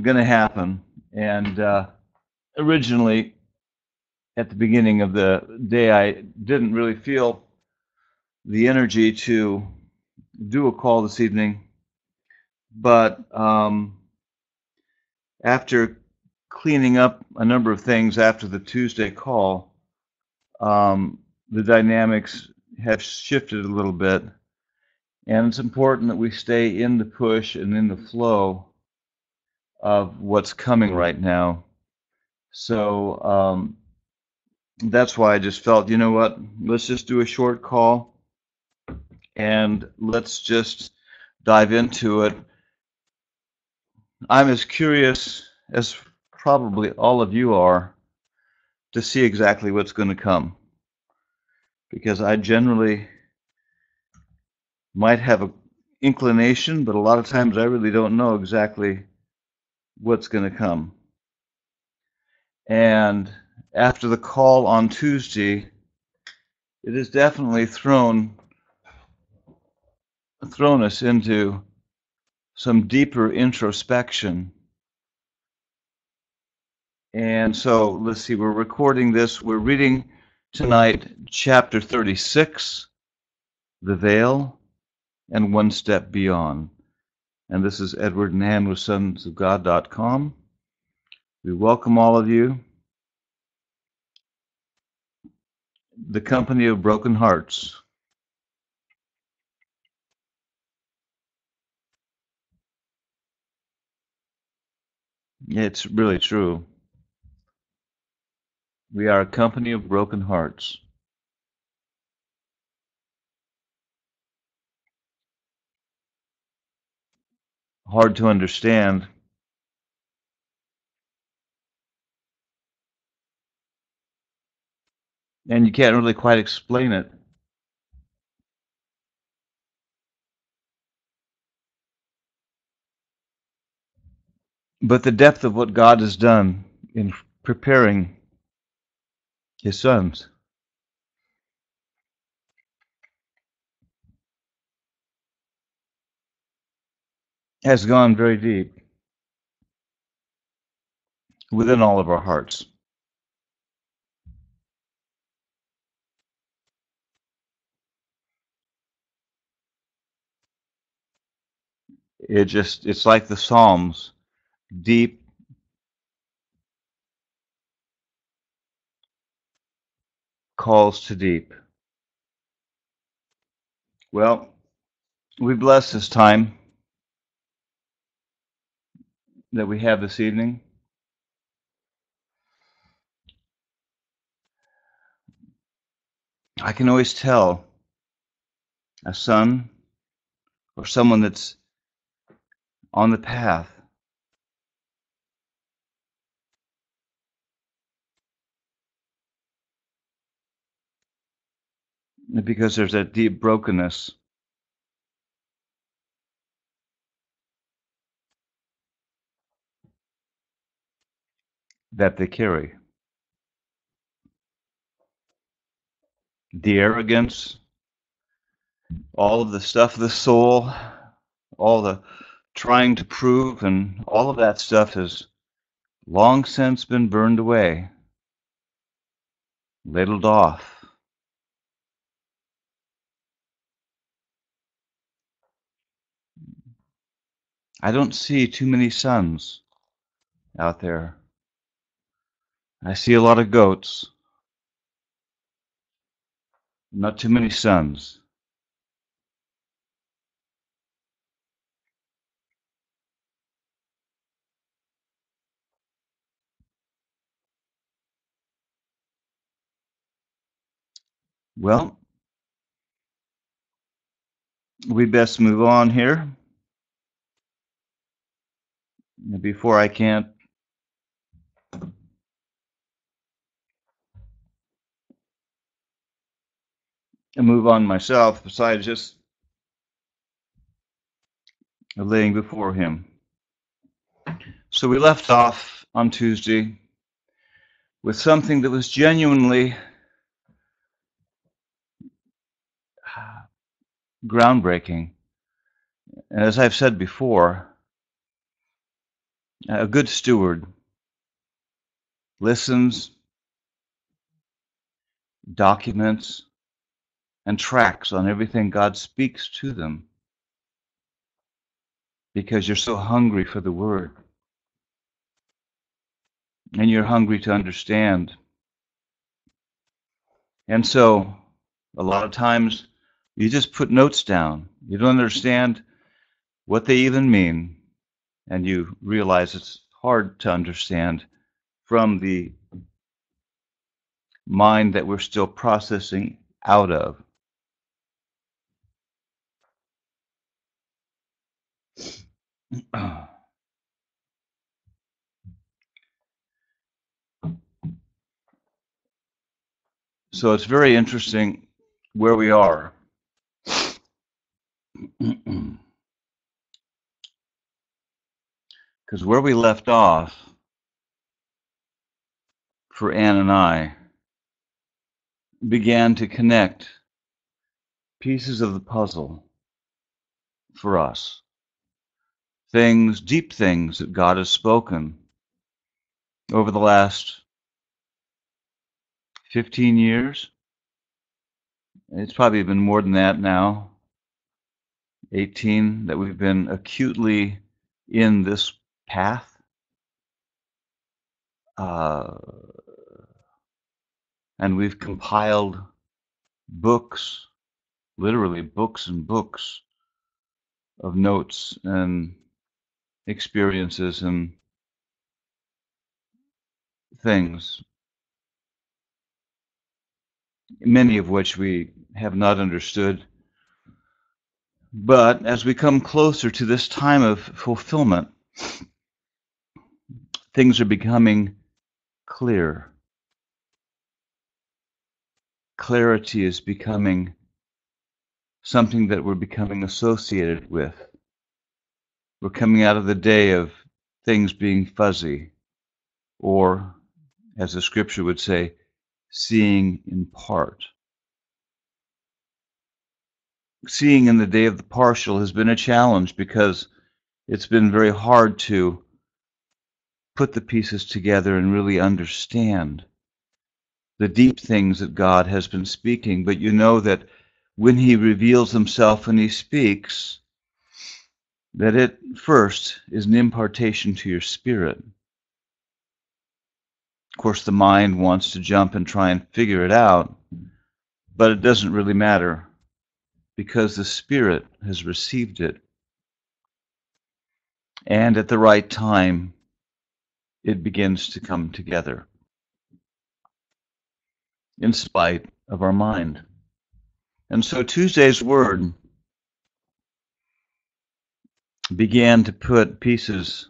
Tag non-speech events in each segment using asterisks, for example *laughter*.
going to happen. And uh, originally, at the beginning of the day, I didn't really feel the energy to do a call this evening. But um, after cleaning up a number of things after the Tuesday call, um, the dynamics have shifted a little bit. And it's important that we stay in the push and in the flow of what's coming right now. So um, that's why I just felt, you know what, let's just do a short call and let's just dive into it. I'm as curious as probably all of you are to see exactly what's going to come because I generally might have an inclination, but a lot of times I really don't know exactly what's going to come. And after the call on Tuesday, it has definitely thrown thrown us into some deeper introspection. And so let's see, we're recording this. We're reading tonight chapter 36, The Veil, and One Step Beyond. And this is Edward and Anne with sonsofgod.com. We welcome all of you. The company of broken hearts. It's really true. We are a company of broken hearts. Hard to understand. And you can't really quite explain it. But the depth of what God has done in preparing his sons has gone very deep within all of our hearts. It just, it's like the Psalms deep calls to deep. Well, we bless this time that we have this evening. I can always tell a son or someone that's on the path because there's that deep brokenness. That they carry. The arrogance, all of the stuff of the soul, all the trying to prove, and all of that stuff has long since been burned away, ladled off. I don't see too many sons out there. I see a lot of goats, not too many sons. Well, we best move on here before I can't move on myself besides just laying before him. So we left off on Tuesday with something that was genuinely uh, groundbreaking. And as I've said before, A good steward listens, documents, and tracks on everything God speaks to them because you're so hungry for the Word and you're hungry to understand. And so, a lot of times, you just put notes down. You don't understand what they even mean, and you realize it's hard to understand from the mind that we're still processing out of. *clears throat* So it's very interesting where we are. *clears throat* Because where we left off for Anne and I began to connect pieces of the puzzle for us. Things, deep things that God has spoken over the last 15 years. It's probably been more than that now. 18 that we've been acutely in this path. Uh, and we've compiled books, literally books and books of notes and experiences and things, many of which we have not understood. But as we come closer to this time of fulfillment, things are becoming clear. Clarity is becoming something that we're becoming associated with. We're coming out of the day of things being fuzzy, or, as the scripture would say, seeing in part. Seeing in the day of the partial has been a challenge because it's been very hard to put the pieces together and really understand the deep things that God has been speaking. But you know that when He reveals Himself and He speaks, that it first is an impartation to your spirit. Of course, the mind wants to jump and try and figure it out, but it doesn't really matter because the spirit has received it. And at the right time, it begins to come together in spite of our mind. And so Tuesday's word began to put pieces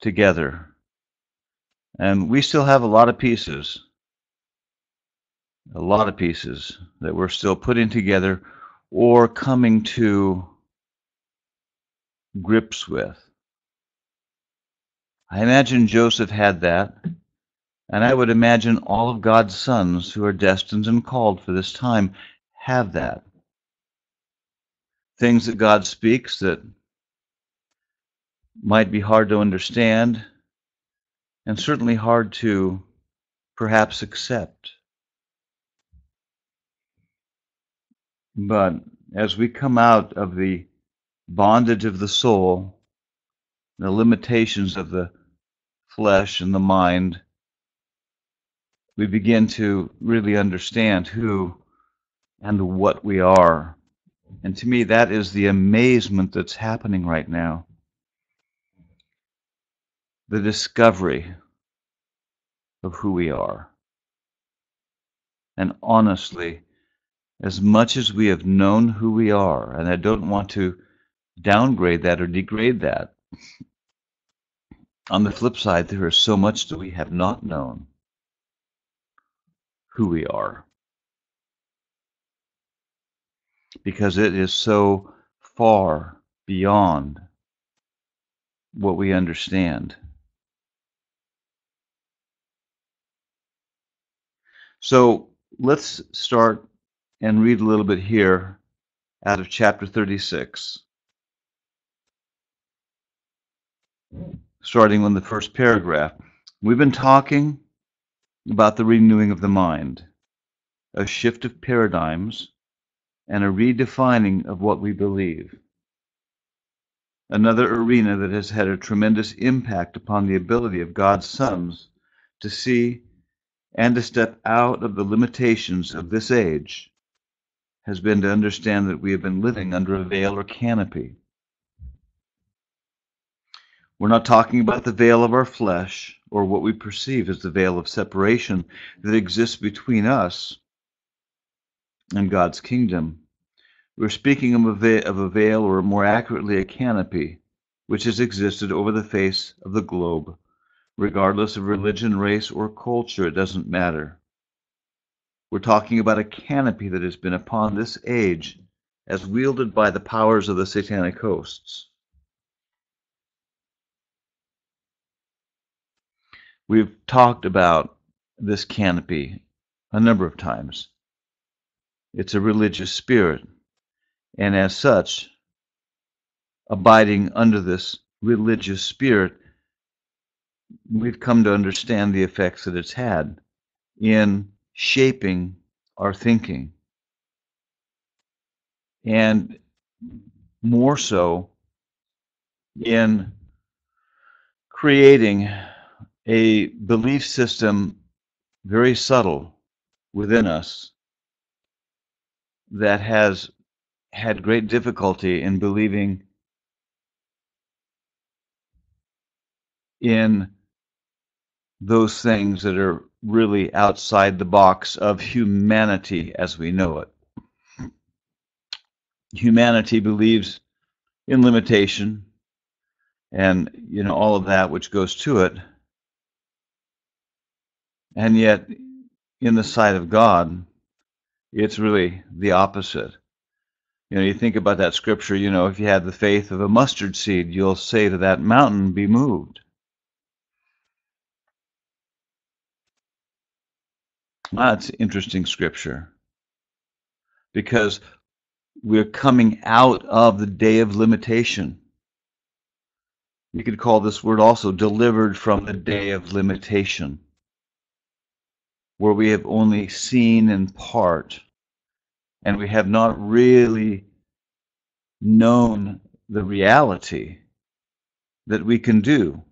together. And we still have a lot of pieces, a lot of pieces that we're still putting together or coming to grips with. I imagine Joseph had that, and I would imagine all of God's sons who are destined and called for this time have that. Things that God speaks that might be hard to understand and certainly hard to perhaps accept. But as we come out of the bondage of the soul, the limitations of the flesh and the mind, we begin to really understand who and what we are. And to me, that is the amazement that's happening right now. The discovery of who we are. And honestly, as much as we have known who we are, and I don't want to downgrade that or degrade that, on the flip side, there is so much that we have not known who we are. Because it is so far beyond what we understand. So let's start and read a little bit here out of chapter 36. starting on the first paragraph. We've been talking about the renewing of the mind, a shift of paradigms, and a redefining of what we believe. Another arena that has had a tremendous impact upon the ability of God's sons to see and to step out of the limitations of this age has been to understand that we have been living under a veil or canopy. We're not talking about the veil of our flesh or what we perceive as the veil of separation that exists between us and God's kingdom. We're speaking of a, veil, of a veil, or more accurately, a canopy, which has existed over the face of the globe. Regardless of religion, race, or culture, it doesn't matter. We're talking about a canopy that has been upon this age as wielded by the powers of the satanic hosts. We've talked about this canopy a number of times. It's a religious spirit, and as such, abiding under this religious spirit, we've come to understand the effects that it's had in shaping our thinking. And more so in creating a belief system very subtle within us that has had great difficulty in believing in those things that are really outside the box of humanity as we know it. Humanity believes in limitation and you know all of that which goes to it. And yet in the sight of God, it's really the opposite. You know, you think about that scripture, you know, if you had the faith of a mustard seed, you'll say to that mountain, be moved. That's interesting scripture because we're coming out of the day of limitation. You could call this word also delivered from the day of limitation, where we have only seen in part and we have not really known the reality that we can do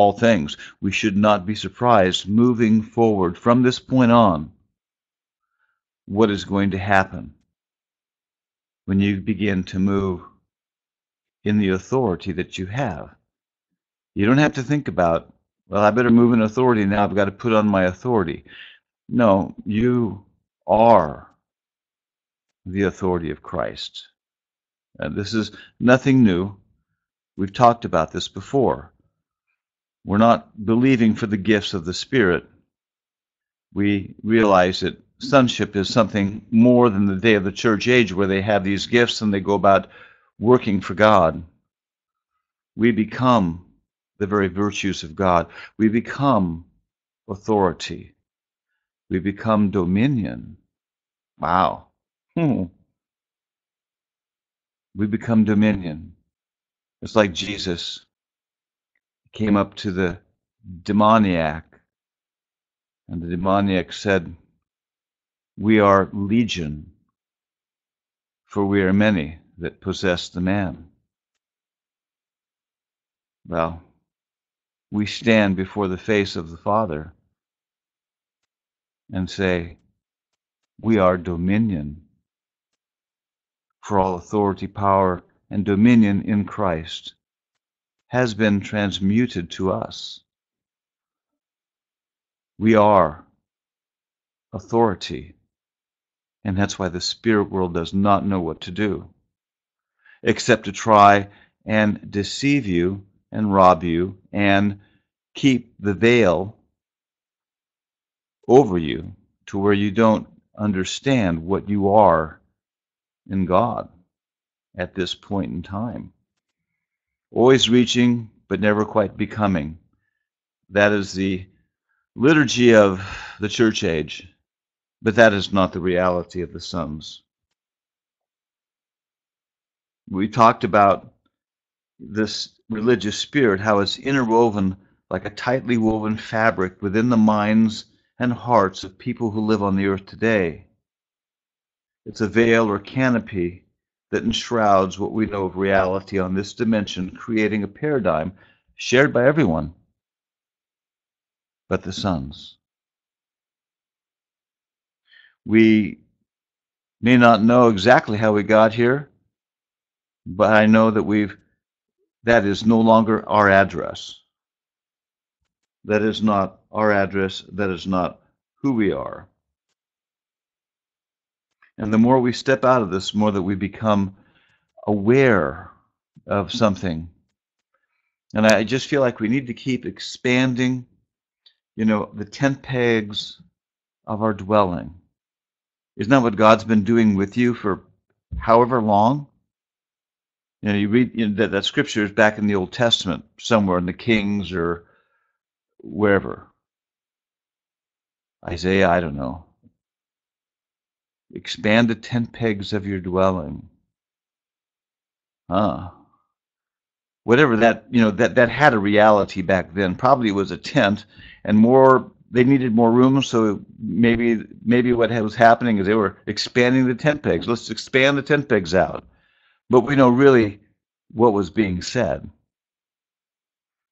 all things. We should not be surprised moving forward from this point on what is going to happen when you begin to move in the authority that you have. You don't have to think about, well, I better move in authority now. I've got to put on my authority. No, you are the authority of Christ. And this is nothing new. We've talked about this before. We're not believing for the gifts of the Spirit. We realize that sonship is something more than the day of the church age where they have these gifts and they go about working for God. We become the very virtues of God. We become authority. We become dominion. Wow. Hmm. We become dominion. It's like Jesus came up to the demoniac, and the demoniac said, We are legion, for we are many that possess the man. Well, we stand before the face of the Father and say, We are dominion, for all authority, power, and dominion in Christ has been transmuted to us. We are authority. And that's why the spirit world does not know what to do, except to try and deceive you and rob you and keep the veil over you to where you don't understand what you are in God at this point in time always reaching, but never quite becoming. That is the liturgy of the church age, but that is not the reality of the sons. We talked about this religious spirit, how it's interwoven like a tightly woven fabric within the minds and hearts of people who live on the earth today. It's a veil or canopy that enshrouds what we know of reality on this dimension, creating a paradigm shared by everyone but the sons. We may not know exactly how we got here, but I know that we've that is no longer our address. That is not our address. That is not who we are. And the more we step out of this, the more that we become aware of something. And I just feel like we need to keep expanding, you know, the tent pegs of our dwelling. Isn't that what God's been doing with you for however long? You know, you read you know, that, that scripture is back in the Old Testament, somewhere in the Kings or wherever. Isaiah, I don't know. Expand the tent pegs of your dwelling. Huh. Whatever that, you know, that, that had a reality back then. Probably was a tent and more they needed more room, so maybe maybe what was happening is they were expanding the tent pegs. Let's expand the tent pegs out. But we know really what was being said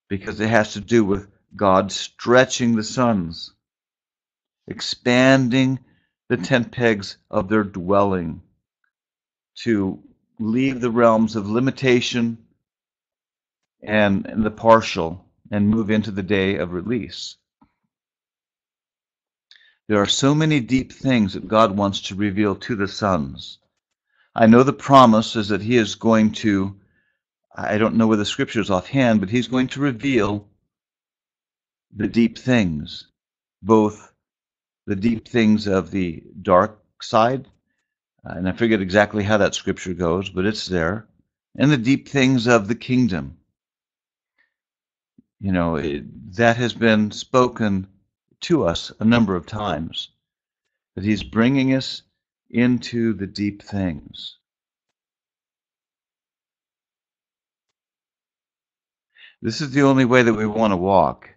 because it has to do with God stretching the sons, expanding the tent pegs of their dwelling to leave the realms of limitation and, and the partial and move into the day of release. There are so many deep things that God wants to reveal to the sons. I know the promise is that He is going to, I don't know where the scripture is offhand, but He's going to reveal the deep things, both the deep things of the dark side, uh, and I forget exactly how that scripture goes, but it's there, and the deep things of the kingdom. You know, it, that has been spoken to us a number of times that He's bringing us into the deep things. This is the only way that we want to walk.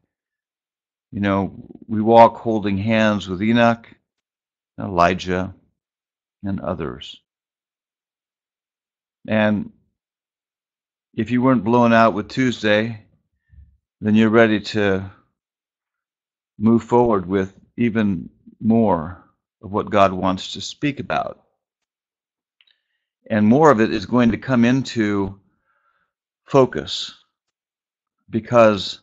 You know, we walk holding hands with Enoch, Elijah, and others. And if you weren't blown out with Tuesday, then you're ready to move forward with even more of what God wants to speak about. And more of it is going to come into focus because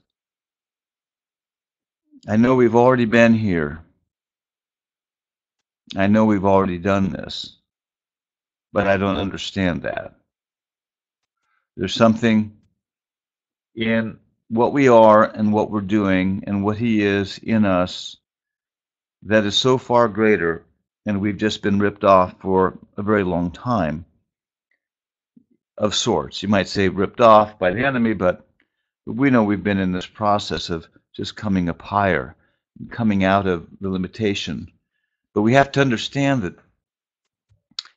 I know we've already been here. I know we've already done this, but I don't understand that. There's something in what we are and what we're doing and what He is in us that is so far greater, and we've just been ripped off for a very long time of sorts. You might say ripped off by the enemy, but we know we've been in this process of just coming up higher, coming out of the limitation. But we have to understand that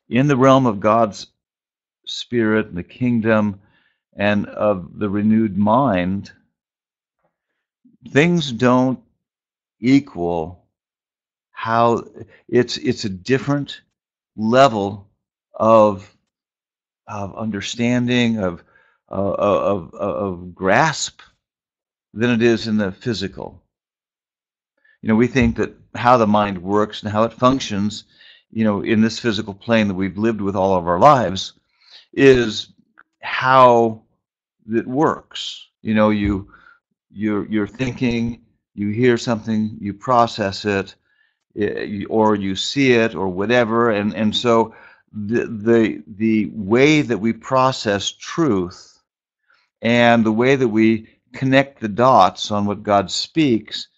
in the realm of God's spirit and the kingdom and of the renewed mind, things don't equal how it's it's a different level of of understanding of uh, of, of, of grasp than it is in the physical. You know, we think that how the mind works and how it functions, you know, in this physical plane that we've lived with all of our lives, is how it works. You know, you you're you're thinking, you hear something, you process it, eh, or you see it, or whatever, and and so the the the way that we process truth and the way that we connect the dots on what God speaks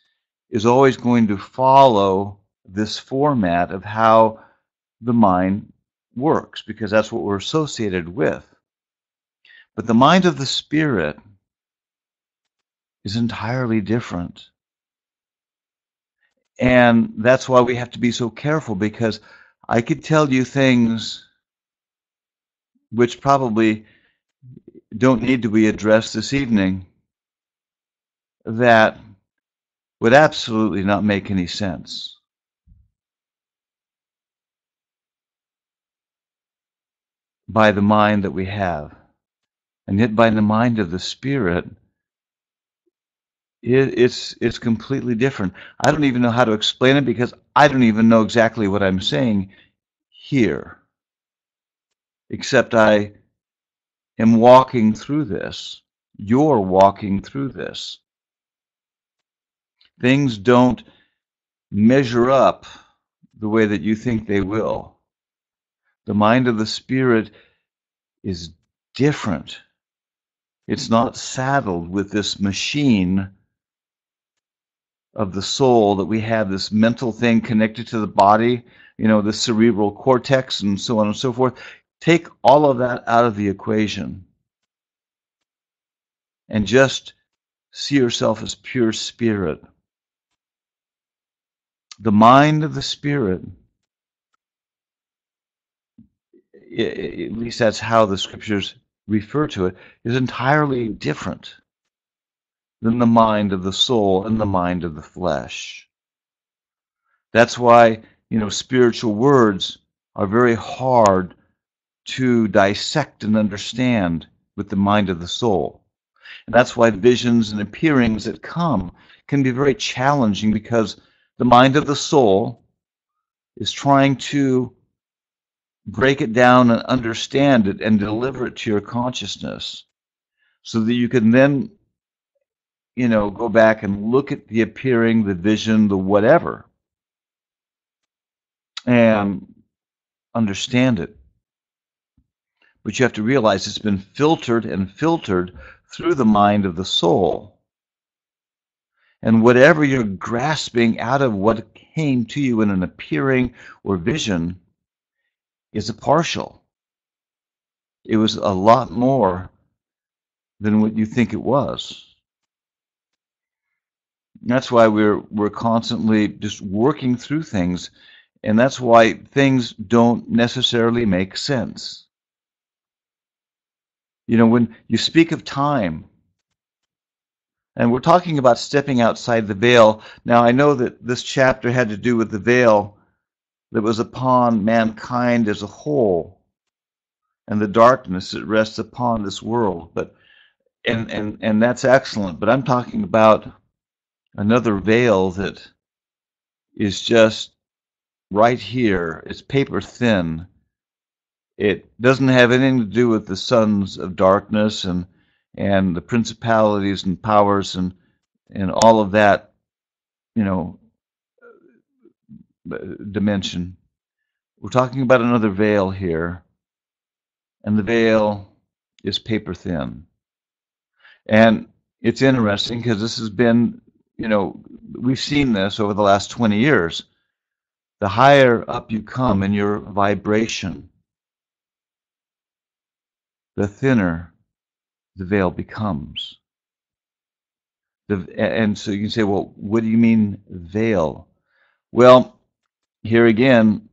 is always going to follow this format of how the mind works because that's what we're associated with. But the mind of the Spirit is entirely different. And that's why we have to be so careful because I could tell you things which probably don't need to be addressed this evening that would absolutely not make any sense. By the mind that we have. And yet, by the mind of the Spirit, it, it's it's completely different. I don't even know how to explain it because I don't even know exactly what I'm saying here. Except I am walking through this. You're walking through this. Things don't measure up the way that you think they will. The mind of the Spirit is different. It's not saddled with this machine of the soul that we have, this mental thing connected to the body, you know, the cerebral cortex and so on and so forth. Take all of that out of the equation and just see yourself as pure spirit. The mind of the spirit, at least that's how the scriptures refer to it, is entirely different than the mind of the soul and the mind of the flesh. That's why, you know, spiritual words are very hard to dissect and understand with the mind of the soul. And that's why visions and appearings that come can be very challenging because the mind of the soul is trying to break it down and understand it and deliver it to your consciousness so that you can then you know go back and look at the appearing the vision the whatever and understand it. But you have to realize it's been filtered and filtered through the mind of the soul and whatever you're grasping out of what came to you in an appearing or vision is a partial. It was a lot more than what you think it was. That's why we're we're constantly just working through things, and that's why things don't necessarily make sense. You know, when you speak of time, and we're talking about stepping outside the veil. Now, I know that this chapter had to do with the veil that was upon mankind as a whole and the darkness that rests upon this world. But and and and that's excellent. But i'm talking about another veil that is just right here. It's paper thin. It doesn't have anything to do with the sons of darkness and and the principalities and powers and and all of that you know uh, dimension. We're talking about another veil here, and the veil is paper thin. And it's interesting because this has been, you know, we've seen this over the last 20 years. The higher up you come in your vibration, the thinner the veil becomes. The, and so you can say, well, what do you mean veil? Well, here again,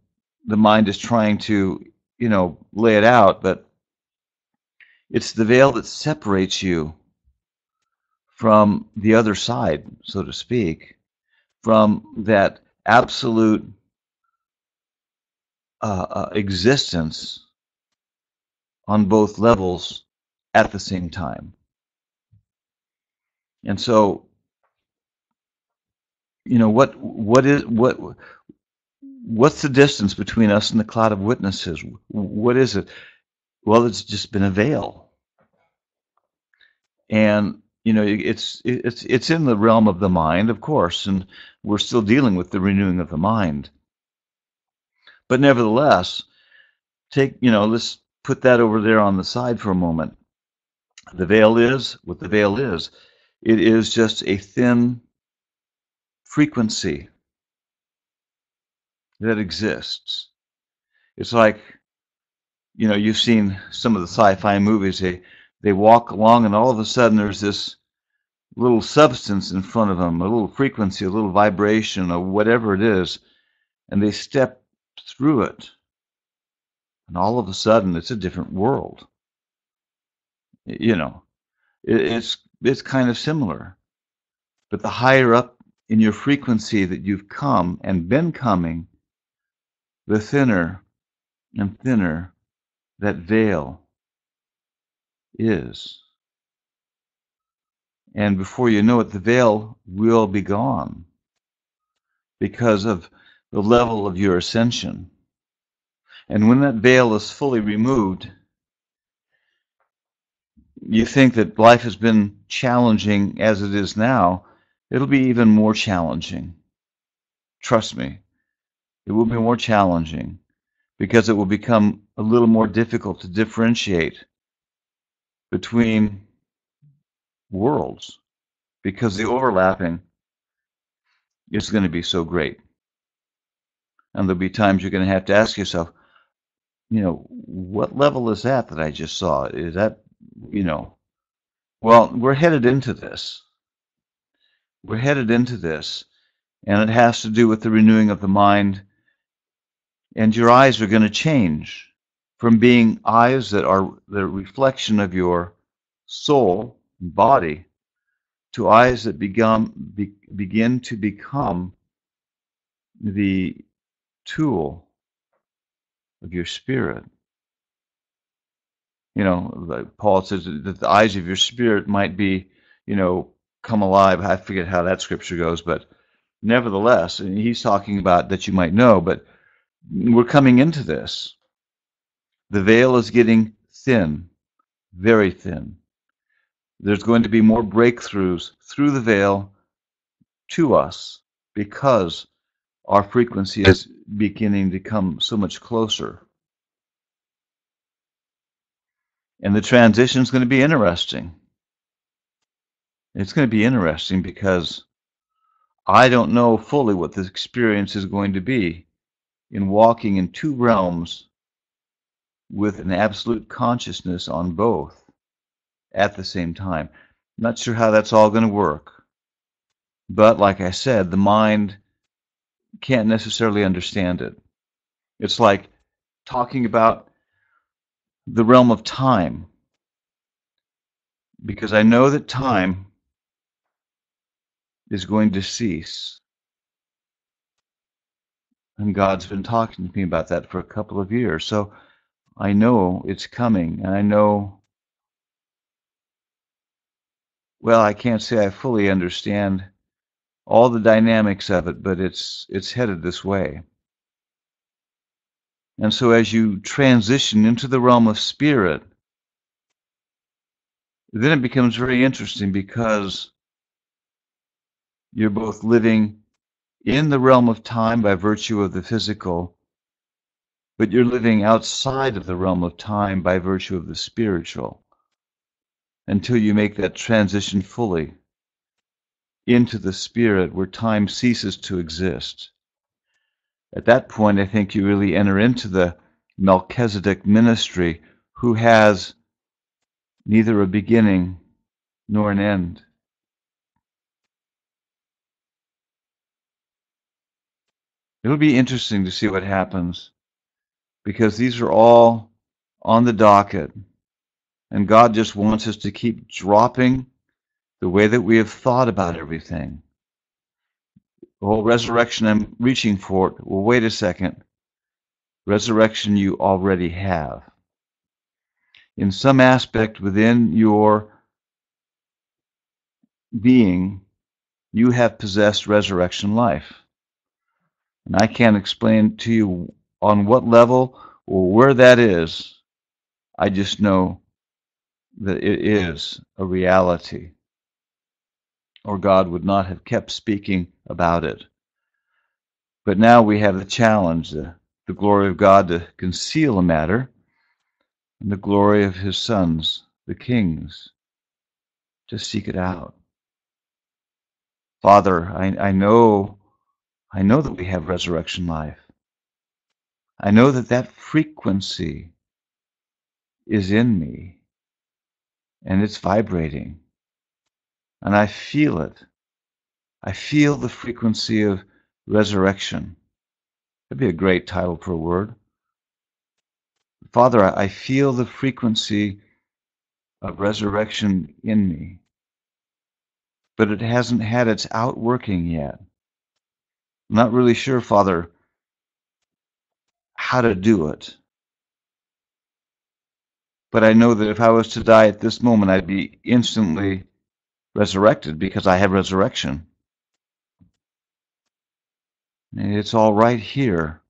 the mind is trying to, you know, lay it out, but it's the veil that separates you from the other side, so to speak, from that absolute uh, uh, existence on both levels at the same time. And so, you know, what what is what what's the distance between us and the cloud of witnesses? What is it? Well, it's just been a veil. And you know, it's it's it's in the realm of the mind, of course, and we're still dealing with the renewing of the mind. But nevertheless, take you know, let's put that over there on the side for a moment. The veil is what the veil is. It is just a thin frequency that exists. It's like, you know, you've seen some of the sci-fi movies. They they walk along, and all of a sudden there's this little substance in front of them, a little frequency, a little vibration, or whatever it is, and they step through it, and all of a sudden it's a different world. You know, it, it's it's kind of similar. But the higher up in your frequency that you've come and been coming, the thinner and thinner that veil is. And before you know it, the veil will be gone because of the level of your ascension. And when that veil is fully removed, you think that life has been challenging as it is now, it'll be even more challenging. Trust me, it will be more challenging because it will become a little more difficult to differentiate between worlds because the overlapping is going to be so great. And there'll be times you're going to have to ask yourself, you know, what level is that that I just saw? Is that, you know, well, we're headed into this. We're headed into this, and it has to do with the renewing of the mind. And your eyes are going to change from being eyes that are the reflection of your soul and body to eyes that become, be, begin to become the tool of your spirit. You know, Paul says that the eyes of your spirit might be, you know, come alive. I forget how that scripture goes, but nevertheless, and he's talking about that you might know, but we're coming into this. The veil is getting thin, very thin. There's going to be more breakthroughs through the veil to us because our frequency is beginning to come so much closer. And the transition is going to be interesting. It's going to be interesting because I don't know fully what the experience is going to be in walking in two realms with an absolute consciousness on both at the same time. Not sure how that's all going to work. But like I said, the mind can't necessarily understand it. It's like talking about the realm of time. Because I know that time is going to cease. And God's been talking to me about that for a couple of years. So I know it's coming. And I know, well, I can't say I fully understand all the dynamics of it, but it's it's headed this way. And so as you transition into the realm of spirit, then it becomes very interesting because you're both living in the realm of time by virtue of the physical, but you're living outside of the realm of time by virtue of the spiritual until you make that transition fully into the spirit where time ceases to exist. At that point, I think you really enter into the Melchizedek ministry, who has neither a beginning nor an end. It'll be interesting to see what happens because these are all on the docket. And God just wants us to keep dropping the way that we have thought about everything. The whole resurrection, I'm reaching for it. Well, wait a second. Resurrection you already have. In some aspect within your being, you have possessed resurrection life. And I can't explain to you on what level or where that is. I just know that it is a reality or God would not have kept speaking about it. But now we have the challenge, the, the glory of God to conceal a matter, and the glory of his sons, the kings, to seek it out. Father, I, I know I know that we have resurrection life. I know that that frequency is in me and it's vibrating and I feel it. I feel the frequency of resurrection. That'd be a great title for a word. Father, I feel the frequency of resurrection in me. But it hasn't had its outworking yet. I'm not really sure, Father, how to do it. But I know that if I was to die at this moment, I'd be instantly resurrected because I have resurrection. And it's all right here,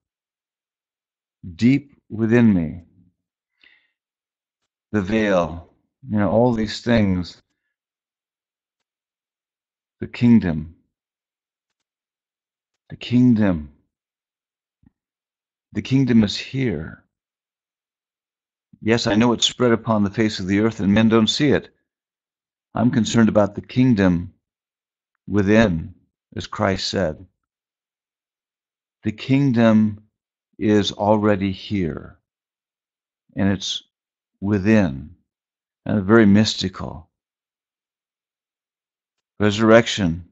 deep within me. The veil, you know, all these things, the kingdom, the kingdom, the kingdom is here. Yes, I know it's spread upon the face of the earth and men don't see it. I'm concerned about the kingdom within, as Christ said. The kingdom is already here, and it's within, and very mystical. Resurrection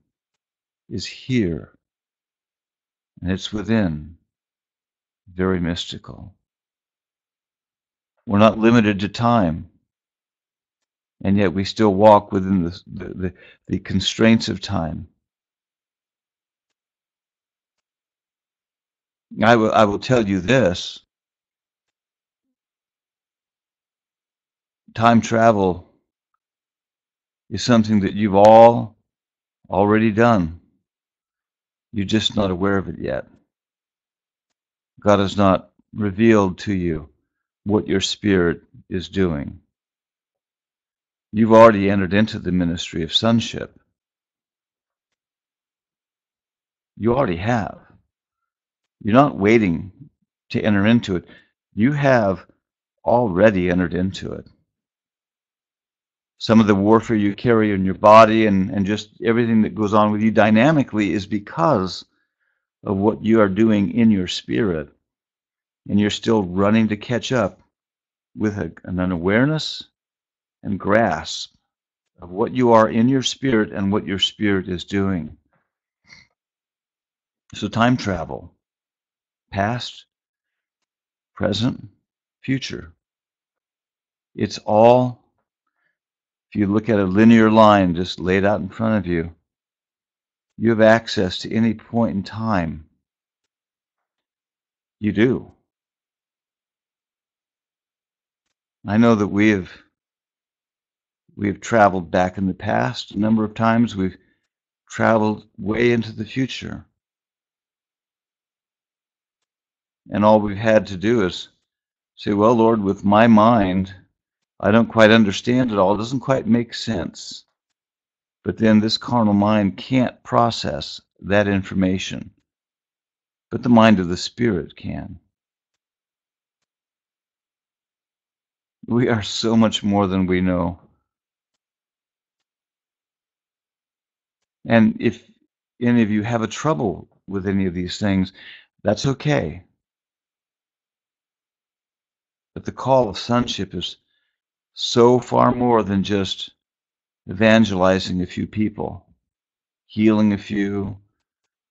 is here, and it's within, very mystical. We're not limited to time, and yet we still walk within the, the, the, constraints of time. I will, I will tell you this time travel is something that you've all already done. You're just not aware of it yet. God has not revealed to you what your spirit is doing. You've already entered into the ministry of sonship. You already have. You're not waiting to enter into it. You have already entered into it. Some of the warfare you carry in your body and, and just everything that goes on with you dynamically is because of what you are doing in your spirit and you're still running to catch up with a, an awareness and grasp of what you are in your spirit and what your spirit is doing. So, time travel, past, present, future. It's all, if you look at a linear line just laid out in front of you, you have access to any point in time. You do. I know that we have we have traveled back in the past a number of times. We've traveled way into the future. And all we've had to do is say, Well, Lord, with my mind, I don't quite understand it all. It doesn't quite make sense. But then this carnal mind can't process that information. But the mind of the Spirit can. We are so much more than we know. And if any of you have a trouble with any of these things, that's okay. But the call of sonship is so far more than just evangelizing a few people, healing a few,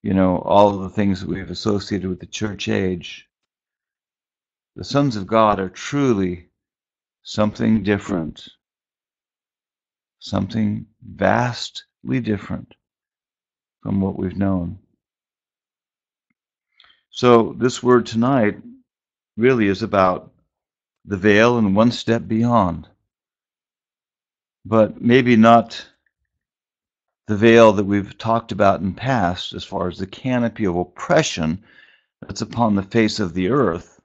you know, all of the things that we've associated with the church age. The sons of God are truly something different, something vastly different from what we've known. So, this word tonight really is about the veil and one step beyond, but maybe not the veil that we've talked about in past as far as the canopy of oppression that's upon the face of the earth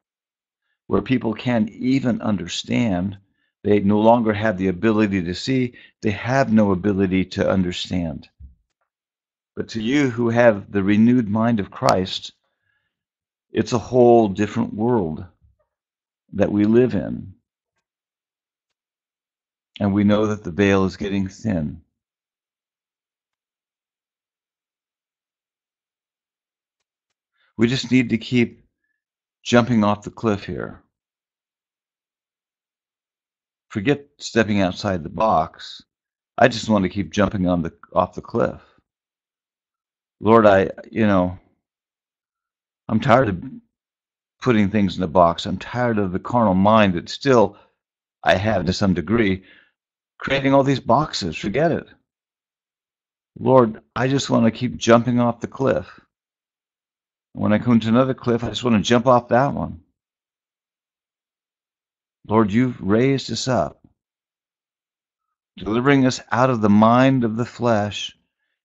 where people can't even understand. They no longer have the ability to see, they have no ability to understand. But to you who have the renewed mind of Christ, it's a whole different world that we live in. And we know that the veil is getting thin. We just need to keep jumping off the cliff here. Forget stepping outside the box. I just want to keep jumping on the off the cliff. Lord, I, you know, I'm tired of putting things in a box. I'm tired of the carnal mind that still I have to some degree, creating all these boxes. Forget it. Lord, I just want to keep jumping off the cliff. When I come to another cliff, I just want to jump off that one. Lord, you've raised us up, delivering us out of the mind of the flesh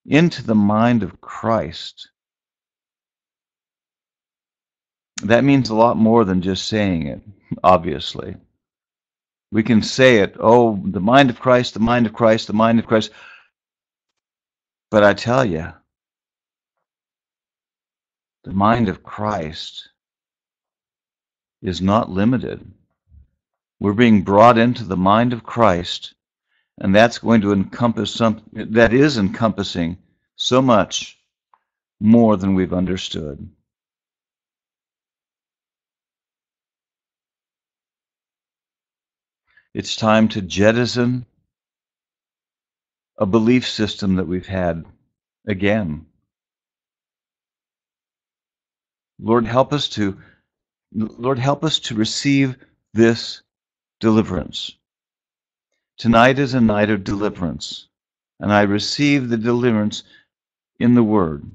into the mind of Christ. That means a lot more than just saying it, obviously. We can say it, oh, the mind of Christ, the mind of Christ, the mind of Christ. But I tell you, the mind of Christ is not limited. We're being brought into the mind of Christ, and that's going to encompass some that is encompassing so much more than we've understood. It's time to jettison a belief system that we've had again. Lord, help us to Lord, help us to receive this deliverance. Tonight is a night of deliverance, and I receive the deliverance in the Word.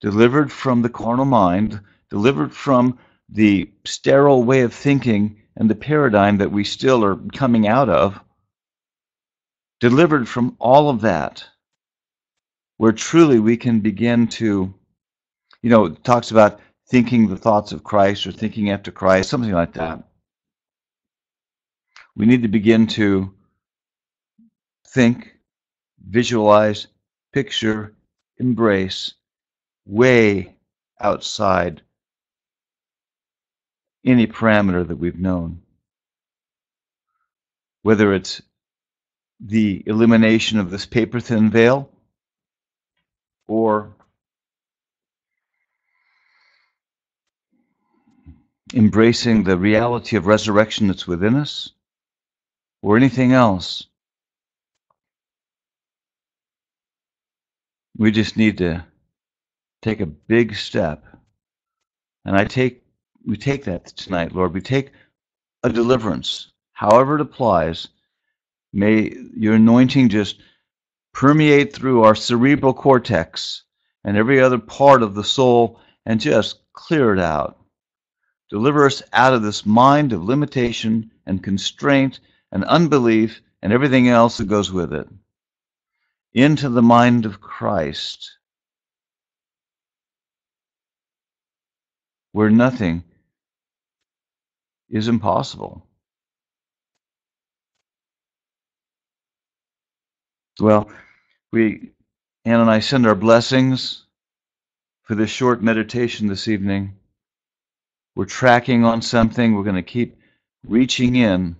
Delivered from the carnal mind, delivered from the sterile way of thinking and the paradigm that we still are coming out of, delivered from all of that, where truly we can begin to, you know, it talks about thinking the thoughts of Christ or thinking after Christ, something like that. We need to begin to think, visualize, picture, embrace way outside any parameter that we've known. Whether it's the elimination of this paper thin veil or embracing the reality of resurrection that's within us or anything else. We just need to take a big step. And I take we take that tonight, Lord. We take a deliverance, however it applies. May your anointing just permeate through our cerebral cortex and every other part of the soul and just clear it out. Deliver us out of this mind of limitation and constraint and unbelief and everything else that goes with it into the mind of Christ, where nothing is impossible. Well, we, Anne and I send our blessings for this short meditation this evening. We're tracking on something. We're going to keep reaching in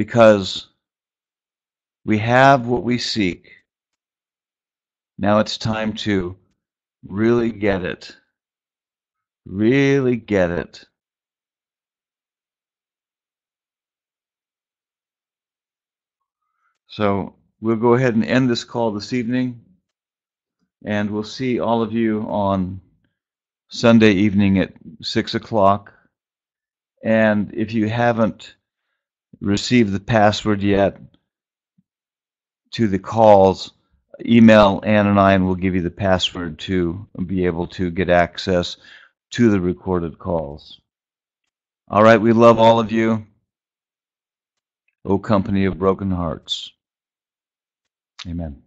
because we have what we seek. Now it's time to really get it. Really get it. So we'll go ahead and end this call this evening, and we'll see all of you on Sunday evening at 6 o'clock. And if you haven't received the password yet to the calls, email and I, and we'll give you the password to be able to get access to the recorded calls. All right, we love all of you. O company of broken hearts. Amen.